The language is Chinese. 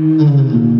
嗯。